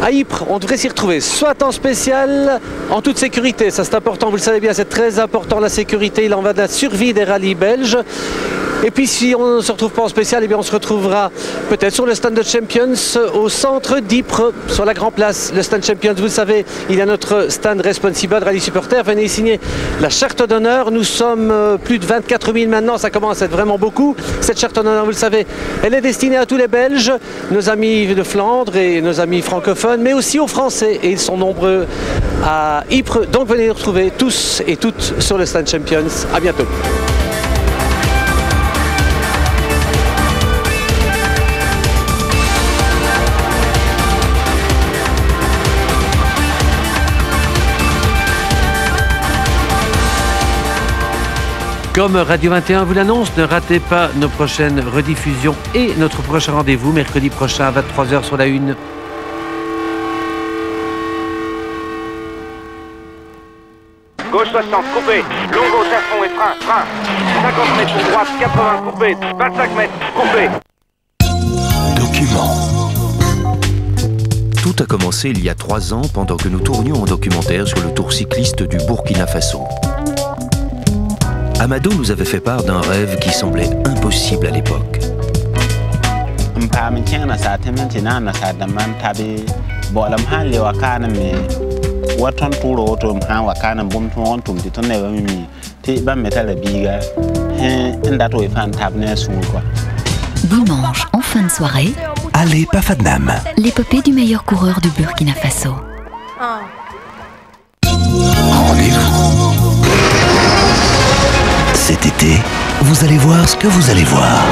À Ypres, on devrait s'y retrouver, soit en spécial, en toute sécurité. Ça, c'est important, vous le savez bien, c'est très important la sécurité. Il en va de la survie des rallyes belges. Et puis, si on ne se retrouve pas en spécial, eh bien, on se retrouvera peut-être sur le stand de Champions au centre d'Ypres, sur la Grand Place. Le stand Champions, vous le savez, il y a notre stand Responsible Rally Supporter. Venez signer la charte d'honneur. Nous sommes euh, plus de 24 000 maintenant, ça commence à être vraiment beaucoup. Cette charte d'honneur, vous le savez, elle est destinée à tous les Belges, nos amis de Flandre et nos amis francophones, mais aussi aux Français. Et ils sont nombreux à Ypres. Donc venez nous retrouver tous et toutes sur le stand Champions. À bientôt. Comme Radio 21 vous l'annonce, ne ratez pas nos prochaines rediffusions et notre prochain rendez-vous mercredi prochain à 23h sur la Une. Gauche 60, coupé. Long gauche à fond et frein, frein. 50 mètres pour droite, 80, coupé. 25 mètres, coupé. Document. Tout a commencé il y a trois ans pendant que nous tournions un documentaire sur le tour cycliste du Burkina Faso. Amadou nous avait fait part d'un rêve qui semblait impossible à l'époque. Dimanche, en fin de soirée, Allez, Pafadnam. l'épopée du meilleur coureur du Burkina Faso. Cet été, vous allez voir ce que vous allez voir.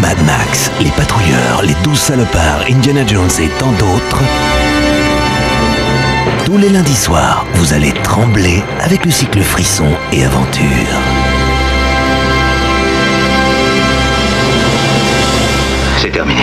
Mad Max, les patrouilleurs, les douze salopards, Indiana Jones et tant d'autres. Tous les lundis soirs, vous allez trembler avec le cycle frisson et aventure. C'est terminé.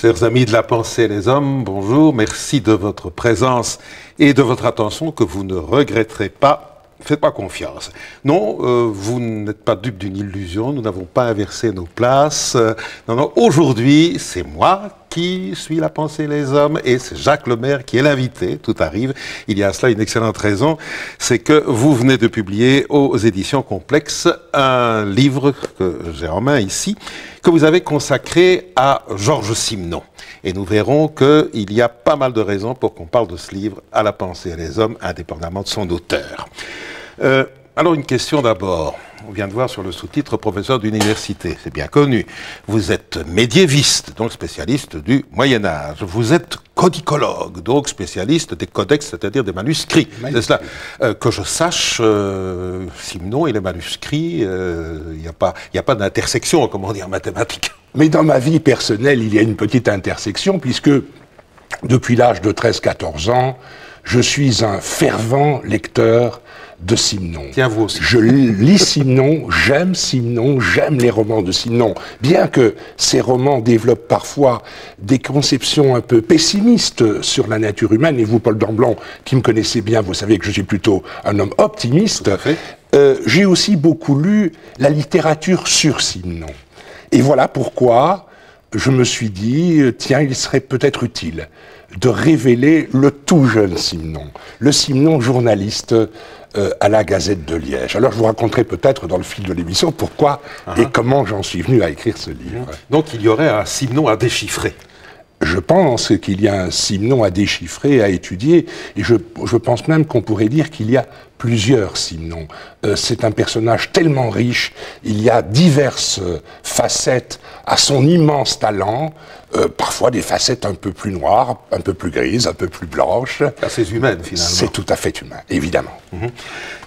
Chers amis de la pensée les hommes, bonjour, merci de votre présence et de votre attention que vous ne regretterez pas. Faites-moi confiance. Non, euh, vous n'êtes pas dupe d'une illusion, nous n'avons pas inversé nos places. Non, non, aujourd'hui, c'est moi qui suis la pensée les hommes et c'est Jacques Lemaire qui est l'invité. Tout arrive. Il y a à cela une excellente raison. C'est que vous venez de publier aux éditions Complexes un livre que j'ai en main ici, que vous avez consacré à Georges Simenon. Et nous verrons qu'il y a pas mal de raisons pour qu'on parle de ce livre à la pensée les hommes, indépendamment de son auteur. Euh, alors une question d'abord. On vient de voir sur le sous-titre professeur d'université, c'est bien connu. Vous êtes médiéviste, donc spécialiste du Moyen Âge. Vous êtes codicologue, donc spécialiste des codex, c'est-à-dire des manuscrits. C'est cela. Euh, que je sache, euh, Simon et les manuscrits, il n'y a pas, y a pas d'intersection, comment dire, mathématique. Mais dans ma vie personnelle, il y a une petite intersection, puisque depuis l'âge de 13-14 ans, je suis un fervent lecteur de Simon. Tiens, vous aussi. Je lis Simon, j'aime Simon, j'aime les romans de Simon. Bien que ces romans développent parfois des conceptions un peu pessimistes sur la nature humaine, et vous, Paul Damblanc, qui me connaissez bien, vous savez que je suis plutôt un homme optimiste, euh, j'ai aussi beaucoup lu la littérature sur Simon. Et voilà pourquoi je me suis dit, tiens, il serait peut-être utile de révéler le tout jeune Simon, le Simon journaliste euh, à la Gazette de Liège. Alors je vous raconterai peut-être dans le fil de l'émission pourquoi et comment j'en suis venu à écrire ce livre. Donc il y aurait un Simon à déchiffrer. Je pense qu'il y a un Simon à déchiffrer, à étudier, et je, je pense même qu'on pourrait dire qu'il y a plusieurs Simon. Euh, c'est un personnage tellement riche, il y a diverses facettes à son immense talent, euh, parfois des facettes un peu plus noires, un peu plus grises, un peu plus blanches. Assez humaines finalement. C'est tout à fait humain, évidemment. Mhm.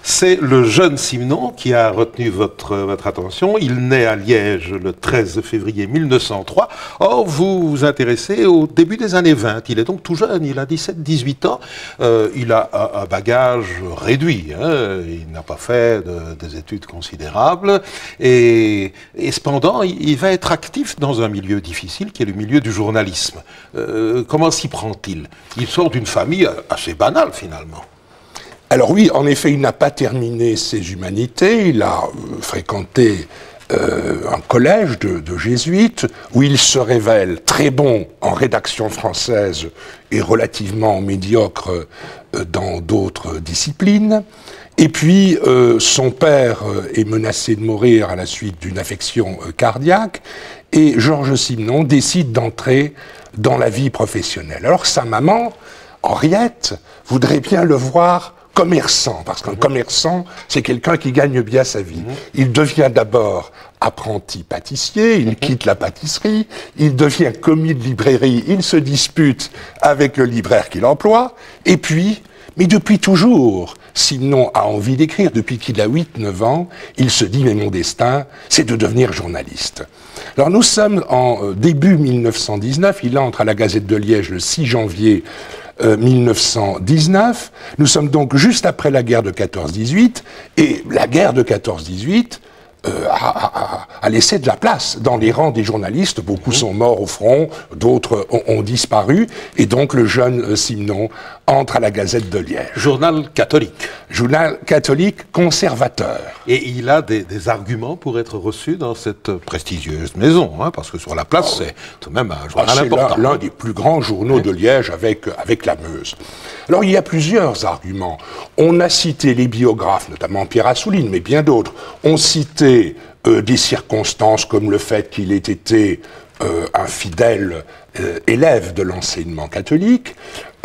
C'est le jeune Simon qui a retenu votre, attention. Il naît à Liège le 13 février 1903. Or, vous vous intéressez au début des années 20. Il est donc tout jeune, il a 17-18 ans. Euh, il a un, bagage réduit. Hein. Il n'a pas fait des études considérables. Et, cependant, il, va être actif dans un milieu difficile qui est le milieu du journalisme. Euh, comment s'y prend-il? Il sort d'une famille assez banale finalement. Alors oui, en effet, il n'a pas terminé ses humanités, il a euh, fréquenté euh, un collège de, jésuites où il se révèle très bon en rédaction française et relativement médiocre euh, dans d'autres disciplines. Et puis, son père est menacé de mourir à la suite d'une affection cardiaque, et Georges Simenon décide d'entrer dans la vie professionnelle. Alors sa maman, Henriette, voudrait bien le voir commerçant, parce qu'un commerçant, c'est quelqu'un qui gagne bien sa vie. Mhm. Il devient d'abord apprenti pâtissier, il mhm. quitte la pâtisserie, il devient commis de librairie, il se dispute avec le libraire qu'il emploie, et puis, mais depuis toujours, Sinon a envie d'écrire, depuis qu'il a 8-9 ans, il se dit, mais mon destin, c'est de devenir journaliste. Alors nous sommes en euh, début 1919, il entre à la Gazette de Liège le 6 janvier 1919. Euh, Nous sommes donc juste après la guerre de 14-18, et la guerre de 14-18 euh, a, laissé de la place dans les rangs des journalistes. Beaucoup mmh. sont morts au front, d'autres ont, disparu, et donc le jeune euh, Simon entre à la Gazette de Liège. Journal catholique. Journal catholique conservateur. Et il a des, arguments pour être reçu dans cette prestigieuse maison, hein, parce que sur la place, c'est tout de même un journal ah, important. L'un des plus grands journaux de Liège avec, avec la Meuse. Alors il y a plusieurs arguments. On a cité les biographes, notamment Pierre Assouline, mais bien d'autres, ont euh, des circonstances comme le fait qu'il ait été euh, un fidèle euh, élève de l'enseignement catholique.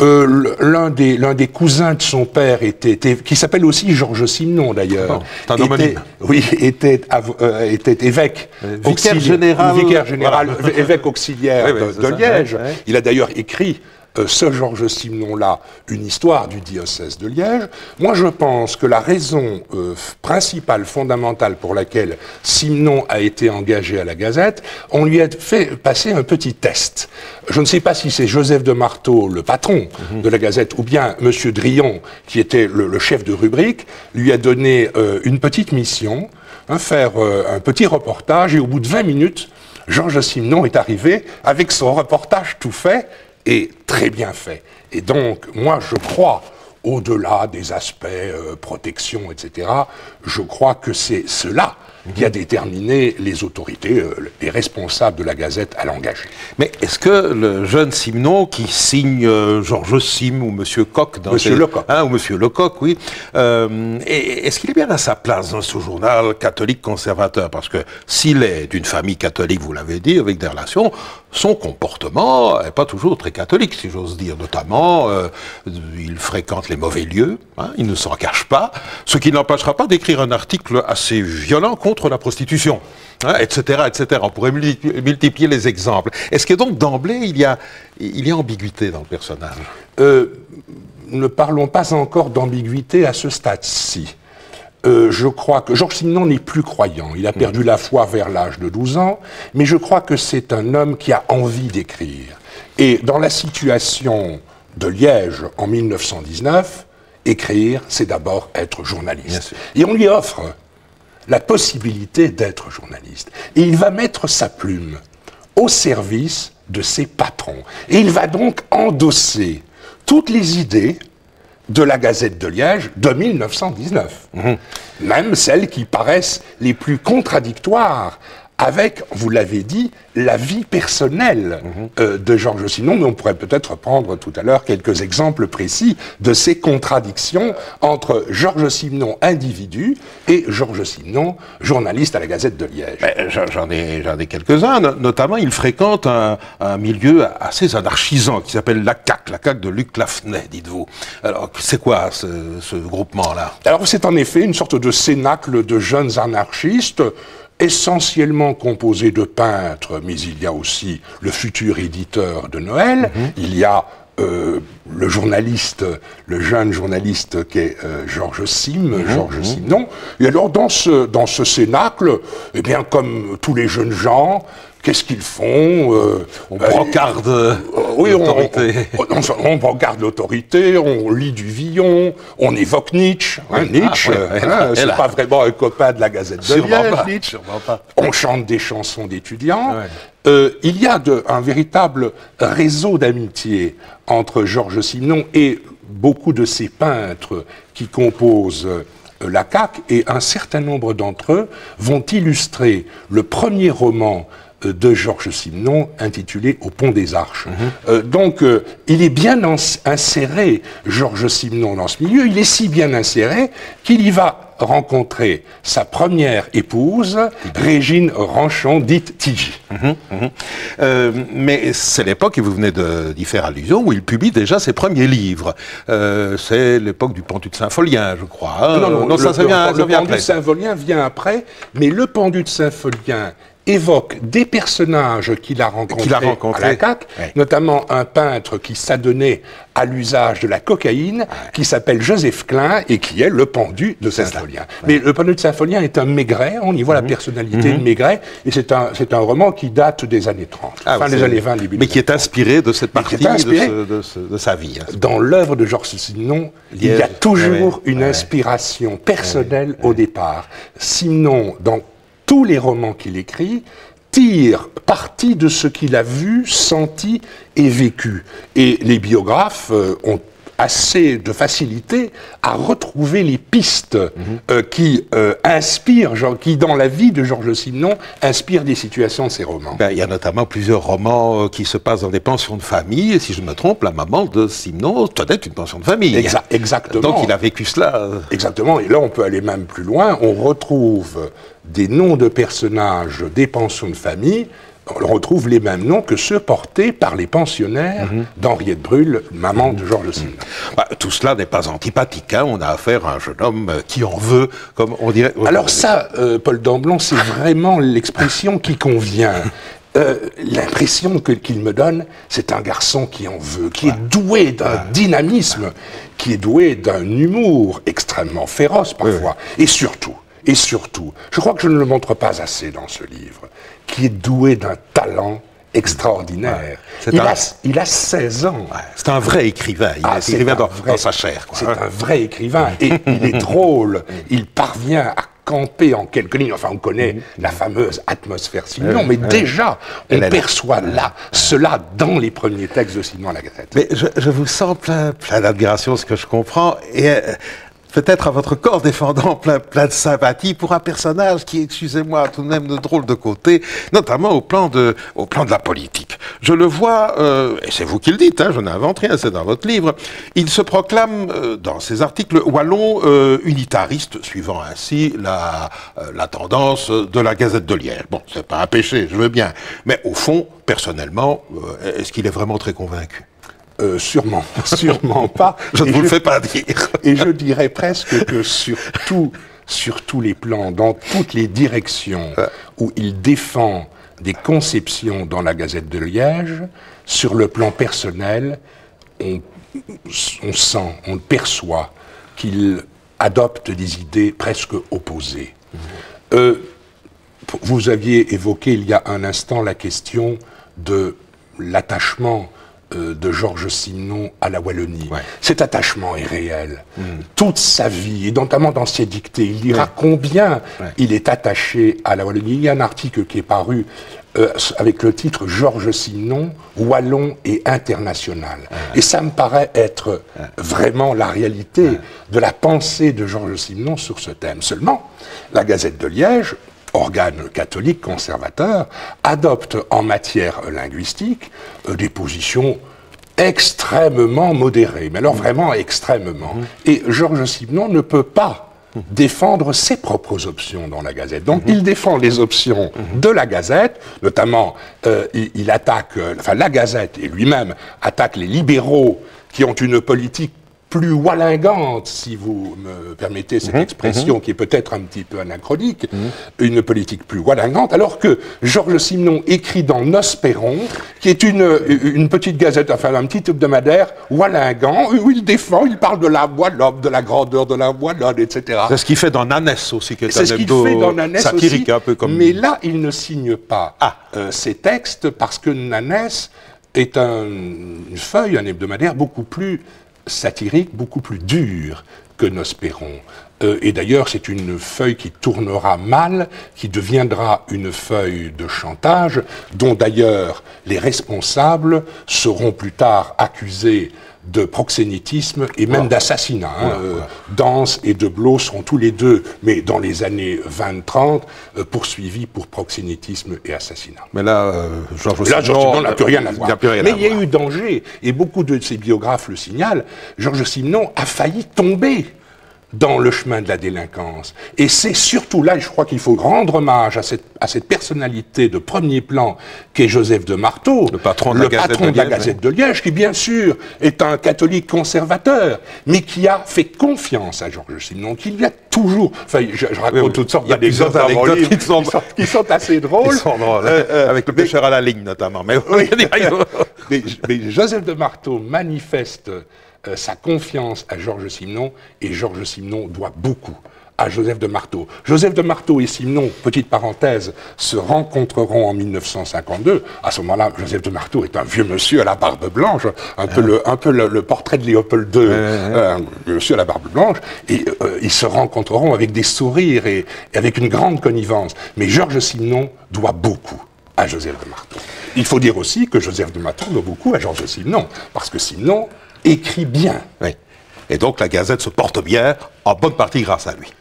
l'un des l'un des cousins de son père était, qui s'appelle aussi Georges Simenon d'ailleurs. un était, oui, était était évêque vicaire général, vicaire général évêque auxiliaire de, Liège. Il a d'ailleurs écrit ce Georges Simenon-là une histoire du diocèse de Liège. Moi, je pense que la raison euh, principale, fondamentale pour laquelle Simenon a été engagé à la Gazette, on lui a fait passer un petit test. Je ne sais pas si c'est Joseph de Marteau, le patron mhm. de la Gazette, ou bien M. Drillon, qui était le, chef de rubrique, lui a donné euh, une petite mission, hein, faire un petit reportage, et au bout de 20 minutes, Georges Simenon est arrivé avec son reportage tout fait très bien fait. Et donc, moi, je crois, au-delà des aspects euh, protection, etc., je crois que c'est cela qui a déterminé les autorités, euh, les responsables de la Gazette à l'engager. Mais est-ce que le jeune Simenon qui signe euh, Georges Sim ou Monsieur Coq dans Monsieur ses- Lecoq. Hein, ou Monsieur Lecoq, oui. euh, est-ce qu'il est bien à sa place dans ce journal catholique conservateur? Parce que s'il est d'une famille catholique, vous l'avez dit, avec des relations, son comportement n'est pas toujours très catholique, si j'ose dire. Notamment, euh, il fréquente les mauvais lieux, hein, il ne s'en cache pas, ce qui n'empêchera pas d'écrire un article assez violent contre la prostitution, hein, etc., etc. On pourrait multi- multiplier les exemples. Est-ce que donc d'emblée, il y a, il y a ambiguïté dans le personnage? Euh, ne parlons pas encore d'ambiguïté à ce stade-ci. Euh, je crois que Georges Simenon n'est plus croyant. Il a perdu la foi vers l'âge de 12 ans, mais je crois que c'est un homme qui a envie d'écrire. Et dans la situation de Liège en 1919, écrire, c'est d'abord être journaliste. Et on lui offre la possibilité d'être journaliste. Et il va mettre sa plume au service de ses patrons. Et il va donc endosser toutes les idées de la Gazette de Liège de 1919. Même celles qui paraissent les plus contradictoires avec, vous l'avez dit, la vie personnelle euh, de Georges mais on pourrait peut-être prendre tout à l'heure quelques exemples précis de ces contradictions entre Georges Simenon, individu, et Georges Simenon, journaliste à la Gazette de Liège. J'en- ai, ai quelques-uns. No- Notamment, il fréquente un, un milieu assez anarchisant qui s'appelle la CAC, la CAC de Luc Lafnay, dites-vous. Alors, c'est quoi ce, ce groupement-là? Alors c'est en effet une sorte de cénacle de jeunes anarchistes, essentiellement composé de peintres, mais il y a aussi le futur éditeur de Noël, il y a euh, le journaliste, le jeune journaliste qui est euh, Georges Sim, Georges Simenon. Et alors dans ce, dans ce cénacle, eh bien comme tous les jeunes gens, qu'est-ce qu'ils font Euh, On brancarde euh, oui, on, l'autorité. on, on, l'autorité, on lit du Villon, on évoque Nietzsche. hein, Oui. Nietzsche, Ah, ouais, hein, c'est pas vraiment un copain de la Gazette de Liège, pas, Nietzsche. sûrement pas. On chante des chansons d'étudiants. Euh, il y a de- un véritable réseau d'amitié entre Georges Simenon et beaucoup de ces peintres qui composent la CAQ, et un certain nombre d'entre eux vont illustrer le premier roman de Georges Simenon intitulé Au pont des Arches. Euh, donc, euh, il est bien ins- inséré, Georges Simenon, dans ce milieu. Il est si bien inséré qu'il y va rencontrer sa première épouse, Régine Ranchon, dite Tigi. Mhm, mhm. Euh, mais c'est l'époque, et vous venez d'y faire allusion, où il publie déjà ses premiers livres. Euh, c'est l'époque du pendu de Saint-Folien, je crois. hein. non, ça, le, ça vient, le- ça le vient pendu de. Saint-Folien vient après, mais le pendu de Saint-Folien évoque des personnages qu'il a rencontrés, a à la CAQ, Ouais. notamment un peintre qui s'adonnait à l'usage de la cocaïne, qui s'appelle Joseph Klein et qui est le pendu de Saint-Folien. Mais le pendu de Saint-Folien est un Maigret, on y voit la personnalité Mhm. de Maigret, et c'est un, un roman qui date des années 30, Ah, fin des années 20, début Mais des qui est inspiré de cette Mais qui partie est de, inspiré. ce- de ce- de sa vie. hein. dans l'œuvre de Georges Simenon, il y a toujours une inspiration personnelle au départ. Simenon, dans tous les romans qu'il écrit, tire parti de ce qu'il a vu, senti et vécu. Et les biographes euh, ont assez de facilité à retrouver les pistes euh, qui euh, inspirent, genre, qui dans la vie de Georges Simenon inspirent des situations de ses romans. Ben, il y a notamment plusieurs romans euh, qui se passent dans des pensions de famille. Et si je ne me trompe, la maman de Simon tenait une pension de famille. Exa- exactement. Donc il a vécu cela. Exactement, et là on peut aller même plus loin, on retrouve des noms de personnages des pensions de famille, on retrouve les mêmes noms que ceux portés par les pensionnaires d'Henriette Brûle, maman de Georges Simenon. bah, tout cela n'est pas antipathique. hein. On a affaire à un jeune homme euh, qui en veut, comme on dirait. Alors ça, euh, Paul Damblon, c'est vraiment l'expression qui convient. [laughs] Euh, L'impression qu'il me donne, c'est un garçon qui en veut, qui est doué d'un dynamisme, qui est doué d'un humour extrêmement féroce parfois, et surtout, et surtout, je crois que je ne le montre pas assez dans ce livre, qui est doué d'un talent extraordinaire. C'est Il, un- a, il a 16 ans. C'est un vrai écrivain. Il Ah, est écrivain dans, vrai- dans sa chair. C'est hein. un vrai écrivain et il est drôle. Il parvient à camper en quelques lignes. Enfin, on connaît la fameuse atmosphère Simon, mais ouais. déjà, on là. perçoit là, cela dans les premiers textes de Simon à la Gazette. Mais je, je vous sens plein, plein d'admiration, ce que je comprends, et euh, peut-être à votre corps défendant plein, plein de sympathie pour un personnage qui, excusez-moi, tout de même de drôle de côté, notamment au plan de, au plan de la politique. Je le vois, euh, et c'est vous qui le dites, hein, je n'invente rien, c'est dans votre livre, il se proclame euh, dans ses articles wallon euh, unitariste, suivant ainsi la, euh, la tendance de la Gazette de Liège. Bon, c'est pas un péché, je veux bien, mais au fond, personnellement, euh, est-ce qu'il est vraiment très convaincu? Euh, sûrement, [laughs] sûrement pas. Je ne vous le fais pas dire. Et je dirais presque que sur, tout- sur tous les plans, dans toutes les directions où il défend des conceptions dans la Gazette de Liège, sur le plan personnel, on, on sent, on perçoit qu'il adopte des idées presque opposées. Euh, p- vous aviez évoqué il y a un instant la question de l'attachement euh, de Georges Simenon à la Wallonie. Cet attachement est réel. Toute sa vie, et notamment dans ses dictées, il dira combien il est attaché à la Wallonie. Il y a un article qui est paru euh, avec le titre Georges Simenon, Wallon et international. Et ça me paraît être vraiment la réalité de la pensée de Georges Simenon sur ce thème. Seulement, la Gazette de Liège, organe catholique conservateur, adopte en matière linguistique euh, des positions extrêmement modérées, mais alors vraiment extrêmement. Et Georges Simenon ne peut pas défendre ses propres options dans la Gazette. Donc il défend les options de la Gazette, notamment euh, il, il attaque, euh, enfin la Gazette et lui-même attaque les libéraux qui ont une politique plus wallingante, si vous me permettez cette expression qui est peut-être un petit peu anachronique, une politique plus wallingante, alors que Georges Simenon écrit dans Nosperon, qui est une, une petite gazette, enfin un petit hebdomadaire wallingant, où il défend, il parle de la Wallonne, de la grandeur de la Wallonne, etc. C'est ce qu'il fait dans Nanès aussi, qui est, C'est un ce qu'il hebdo fait dans Nanès satirique, aussi, un peu comme... mais là, il ne signe pas euh, ses textes parce que Nanès est un- une feuille, un hebdomadaire beaucoup plus satirique, beaucoup plus dur que Nosperon. Euh, et d'ailleurs, c'est une feuille qui tournera mal, qui deviendra une feuille de chantage, dont d'ailleurs les responsables seront plus tard accusés de proxénétisme et même d'assassinat. hein. Euh, Danse et Deblot seront tous les deux, mais dans les années 20-30, euh, poursuivis pour proxénétisme et assassinat. Mais là, euh, Georges Là, Georges n'a plus rien à voir. rien Mais à il y a eu danger, et beaucoup de ses biographes le signalent, Georges Simenon a failli tomber dans le chemin de la délinquance. Et c'est surtout là, je crois qu'il faut rendre hommage à cette, à cette personnalité de premier plan qu'est Joseph de Marteau, le patron de la Gazette patron de de la Liège, Gazette de Liège, qui bien sûr est un catholique conservateur, mais qui a fait confiance à Georges Simenon, qui lui a toujours... Enfin, je, je raconte Oui, oui. toutes sortes Il y a d'anecdotes qui sont- qui sont, [laughs] assez drôles. Sont drôles, Euh, euh, avec le pêcheur à la ligne notamment. Mais oui, [laughs] mais Joseph de Marteau manifeste euh, sa confiance à Georges Simenon et Georges Simenon doit beaucoup à Joseph de Marteau. Joseph de Marteau et Simenon, petite parenthèse, se rencontreront en 1952. À ce moment-là, Joseph de Marteau est un vieux monsieur à la barbe blanche, un peu, le, un peu le, le portrait de Léopold II, euh, un monsieur à la barbe blanche, et euh, ils se rencontreront avec des sourires et, et avec une grande connivence. Mais Georges Simenon doit beaucoup à Joseph de Marteau. Il faut dire aussi que Joseph de Marteau doit beaucoup à Georges Simenon, parce que Simenon écrit bien. Oui. Et donc la Gazette se porte bien, en bonne partie grâce à lui.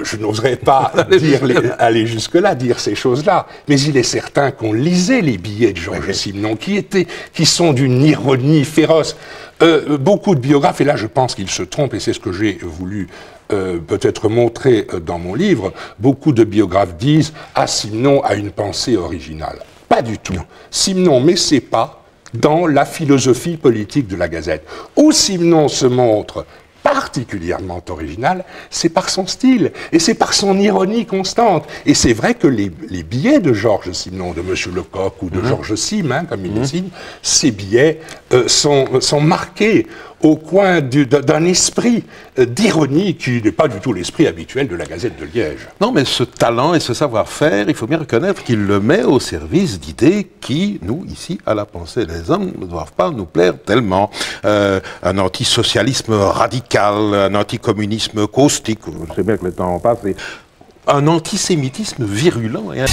Je n'oserais pas [laughs] dire les- aller jusque-là, dire ces choses-là, mais il est certain qu'on lisait les billets de Georges Simenon, qui, étaient, qui sont d'une ironie féroce. Euh, beaucoup de biographes, et là je pense qu'ils se trompent, et c'est ce que j'ai voulu euh, peut-être montrer euh, dans mon livre, beaucoup de biographes disent « Ah, Simenon a une pensée originale ». Pas du tout. Simenon met ses pas dans la philosophie politique de la Gazette. Où Simenon se montre particulièrement original, c'est par son style et c'est par son ironie constante. Et c'est vrai que les, les billets de Georges Simenon, de Monsieur Lecoq ou de Georges Sim, hein, comme il les signe, ces billets euh, sont, sont marqués au coin du- d'un esprit euh, d'ironie qui n'est pas du tout l'esprit habituel de la Gazette de Liège. Non, mais ce talent et ce savoir-faire, il faut bien reconnaître qu'il le met au service d'idées qui, nous, ici, à la pensée des hommes, ne doivent pas nous plaire tellement. Euh, un antisocialisme radical, un anticommunisme caustique, je sais bien que le temps passe, et un antisémitisme virulent. Et.